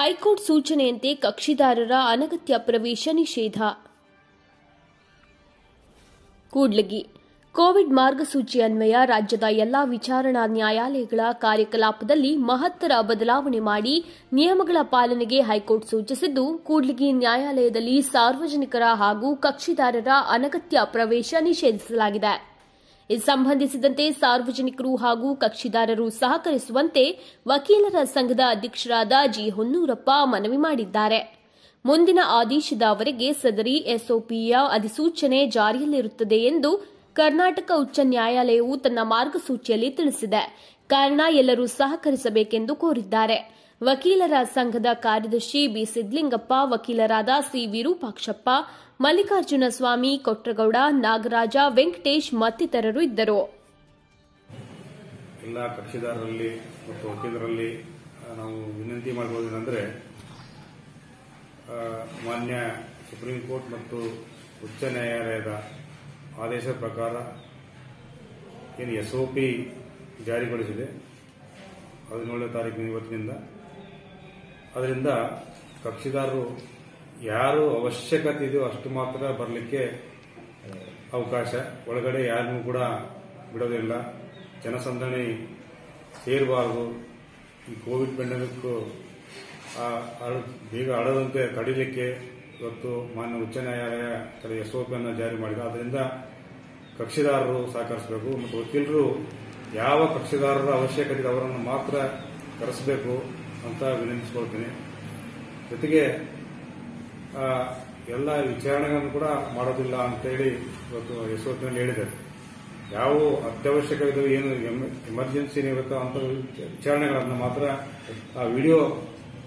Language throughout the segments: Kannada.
ಹೈಕೋರ್ಟ್ ಸೂಚನೆಯಂತೆ ಕಕ್ಷಿದಾರರ ಅನಗತ್ಯ ಪ್ರವೇಶ ನಿಷೇಧ. ಕೂಡ್ಲಗಿ, ಕೋವಿಡ್ ಮಾರ್ಗಸೂಚಿ ಅನ್ವಯ ರಾಜ್ಯದ ಎಲ್ಲಾ ವಿಚಾರಣಾ ನ್ಯಾಯಾಲಯಗಳ ಕಾರ್ಯಕಲಾಪದಲ್ಲಿ ಮಹತ್ತರ ಬದಲಾವಣೆ ಮಾಡಿ ನಿಯಮಗಳ ಪಾಲನೆಗೆ ಹೈಕೋರ್ಟ್ ಸೂಚಿಸಿದ್ದು, ಕೂಡ್ಲಿಗಿ ನ್ಯಾಯಾಲಯದಲ್ಲಿ ಸಾರ್ವಜನಿಕರ ಹಾಗೂ ಕಕ್ಷಿದಾರರ ಅನಗತ್ಯ ಪ್ರವೇಶ ನಿಷೇಧಿಸಲಾಗಿದೆ. ಸಂಬಂಧಿಸಿದಂತೆ ಸಾರ್ವಜನಿಕರು ಹಾಗೂ ಕಕ್ಷಿದಾರರು ಸಹಕರಿಸುವಂತೆ ವಕೀಲರ ಸಂಘದ ಅಧ್ಯಕ್ಷರಾದ ಜಿ ಹೊನ್ನೂರಪ್ಪ ಮನವಿ ಮಾಡಿದ್ದಾರೆ. ಮುಂದಿನ ಆದೇಶದವರೆಗೆ ಸದರಿ ಎಸ್ಒಪಿಯ ಅಧಿಸೂಚನೆ ಜಾರಿಯಲ್ಲಿರುತ್ತದೆ ಎಂದು ಕರ್ನಾಟಕ ಉಚ್ಚ ನ್ಯಾಯಾಲಯವು ತನ್ನ ಮಾರ್ಗಸೂಚಿಯಲ್ಲಿ ತಿಳಿಸಿದೆ. ಕಾರಣ ಎಲ್ಲರೂ ಸಹಕರಿಸಬೇಕೆಂದು ಕೋರಿದ್ದಾರೆ. ವಕೀಲರ ಸಂಘದ ಕಾರ್ಯದರ್ಶಿ ಬಿ ಸಿದ್ಲಿಂಗಪ್ಪ, ವಕೀಲರಾದ ಸಿ ವಿರೂಪಾಕ್ಷಪ್ಪ, ಮಲ್ಲಿಕಾರ್ಜುನ ಸ್ವಾಮಿ, ಕೊಟ್ರಗೌಡ, ನಾಗರಾಜ, ವೆಂಕಟೇಶ್ ಮತ್ತಿತರರು ಇದ್ದರು. ಎಲ್ಲ ಕಕ್ಷಿದಾರರಲ್ಲಿ ಮತ್ತು ವಕೀಲರಲ್ಲಿ ನಾವು ವಿನಂತಿ ಮಾಡಬಹುದೇನೆಂದರೆ ಮಾನ್ಯ ಸುಪ್ರೀಂ ಕೋರ್ಟ್ ಮತ್ತು ಉಚ್ಚ ನ್ಯಾಯಾಲಯದ ಆದೇಶದ ಪ್ರಕಾರ ಏನು ಎಸ್ಒಪಿ ಜಾರಿಗೊಳಿಸಿದೆ. ಹದಿನೇಳನೇ ತಾರೀಕಿನ ಇವತ್ತಿನಿಂದ. ಅದರಿಂದ ಕಕ್ಷಿದಾರರು ಯಾರು ಅವಶ್ಯಕತೆ ಇದೆಯೋ ಅಷ್ಟು ಮಾತ್ರ ಬರಲಿಕ್ಕೆ ಅವಕಾಶ. ಒಳಗಡೆ ಯಾರನ್ನೂ ಕೂಡ ಬಿಡೋದಿಲ್ಲ. ಜನಸಂದಣಿ ಸೇರಬಾರದು. ಈ ಕೋವಿಡ್ ಪೆಂಡಮಿಕ್ ಬೇಗ ಹರಡದಂತೆ ತಡಿಲಿಕ್ಕೆ ಇವತ್ತು ಮಾನ್ಯ ಉಚ್ಚ ನ್ಯಾಯಾಲಯ ಕೆಲ ಪಿಯನ್ನು ಜಾರಿ ಮಾಡಿದೆ. ಅದರಿಂದ ಕಕ್ಷಿದಾರರು ಸಹಕರಿಸಬೇಕು ಮತ್ತು ವಕೀಲರು ಯಾವ ಕಕ್ಷಿದಾರರ ಅವಶ್ಯಕತೆ ಅವರನ್ನು ಮಾತ್ರ ಕರೆಸಬೇಕು. ಅಂತ ವಿನಂತಿಸ್ಕೊಳ್ತೀನಿ. ಜೊತೆಗೆ ಎಲ್ಲ ವಿಚಾರಣೆಗಳನ್ನು ಕೂಡ ಮಾಡೋದಿಲ್ಲ ಅಂತೇಳಿ ಇವತ್ತು ಯಶವತ್ನಲ್ಲಿ ಹೇಳಿದ್ದಾರೆ. ಯಾವ ಅತ್ಯವಶ್ಯಕವಿದೆ ಏನು ಎಮರ್ಜೆನ್ಸಿ ಏನಿರುತ್ತೋ ಅಂತ ವಿಚಾರಣೆಗಳನ್ನು ಮಾತ್ರ ಆ ವಿಡಿಯೋ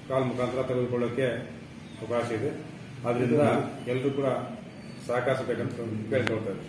ಕಾಲ್ ಮುಖಾಂತರ ತೆಗೆದುಕೊಳ್ಳೋಕೆ ಅವಕಾಶ ಇದೆ. ಆದ್ರಿಂದ ಎಲ್ಲರೂ ಕೂಡ ಸಹಕರಿಸಬೇಕಂತ ಕೇಳ್ಕೊಳ್ತಾರೆ